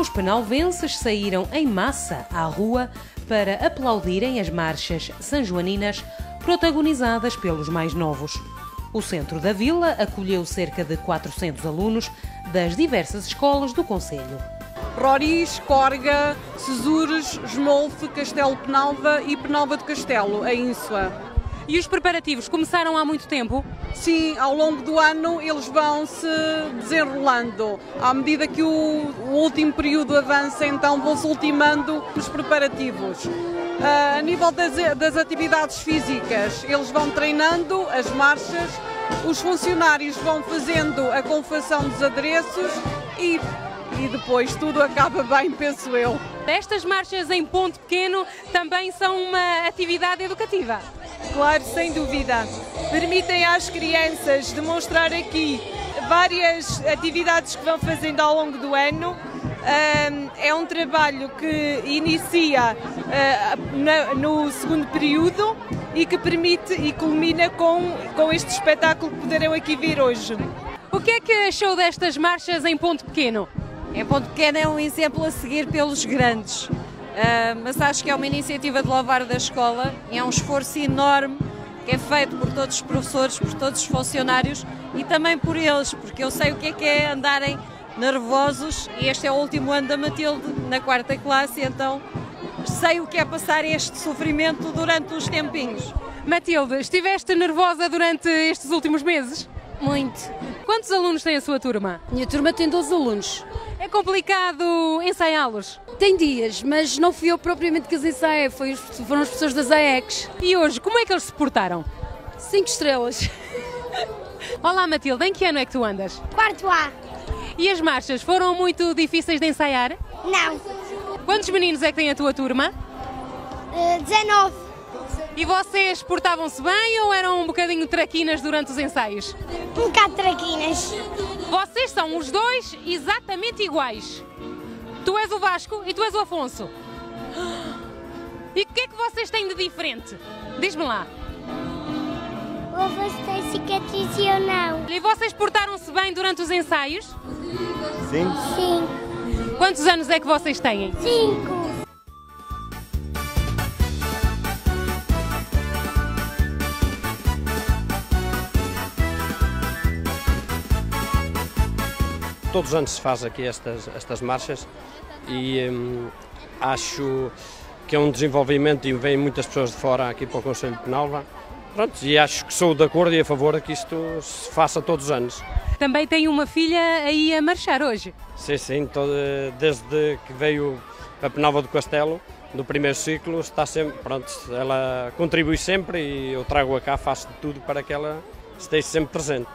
Os penalvenses saíram em massa à rua para aplaudirem as marchas sanjoaninas protagonizadas pelos mais novos. O centro da vila acolheu cerca de 400 alunos das diversas escolas do Conselho. Roriz, Corga, Cesures, Esmolfe, Castelo Penalva e Penalva de Castelo, a Ínsua. E os preparativos começaram há muito tempo? Sim, ao longo do ano eles vão se desenrolando. À medida que o, o último período avança, então vão-se ultimando os preparativos. Uh, a nível das, das atividades físicas, eles vão treinando as marchas, os funcionários vão fazendo a confecção dos adereços e e depois tudo acaba bem, penso eu. Estas marchas em ponto pequeno também são uma atividade educativa. Claro, sem dúvida. Permitem às crianças demonstrar aqui várias atividades que vão fazendo ao longo do ano. É um trabalho que inicia ah, no segundo período e que permite e culmina com, com este espetáculo que poderão aqui vir hoje. O que é que achou destas marchas em ponto pequeno? Em ponto pequeno é um exemplo a seguir pelos grandes. Uh, mas acho que é uma iniciativa de louvar da escola e é um esforço enorme que é feito por todos os professores, por todos os funcionários e também por eles, porque eu sei o que é que é andarem nervosos e este é o último ano da Matilde na quarta classe, então sei o que é passar este sofrimento durante os tempinhos. Matilde, estiveste nervosa durante estes últimos meses? Muito. Quantos alunos tem a sua turma? Minha turma tem 12 alunos. É complicado ensaiá-los? Tem dias, mas não fui eu propriamente que os ensaiei, foi, foram as pessoas das AEX. E hoje, como é que eles se portaram? Cinco estrelas. Olá Matilde, em que ano é que tu andas? Quarto A. E as marchas foram muito difíceis de ensaiar? Não. Quantos meninos é que tem a tua turma? Uh, 19. E vocês portavam-se bem ou eram um bocadinho traquinas durante os ensaios? Um bocado traquinas. Vocês são os dois exatamente iguais. Tu és o Vasco e tu és o Afonso. E o que é que vocês têm de diferente? Diz-me lá. O Afonso tem cicatriz e eu não. E vocês portaram-se bem durante os ensaios? Sim. Sim. Quantos anos é que vocês têm? Cinco. Todos os anos se faz aqui estas, estas marchas e hum, acho que é um desenvolvimento e vêm muitas pessoas de fora aqui para o Conselho de Penalva. Pronto, e acho que sou de acordo e a favor que isto se faça todos os anos. Também tem uma filha aí a marchar hoje? Sim, sim, todo, desde que veio a Penalva do Castelo, no primeiro ciclo, está sempre, pronto, ela contribui sempre e eu trago-a cá, faço de tudo para que ela esteja sempre presente.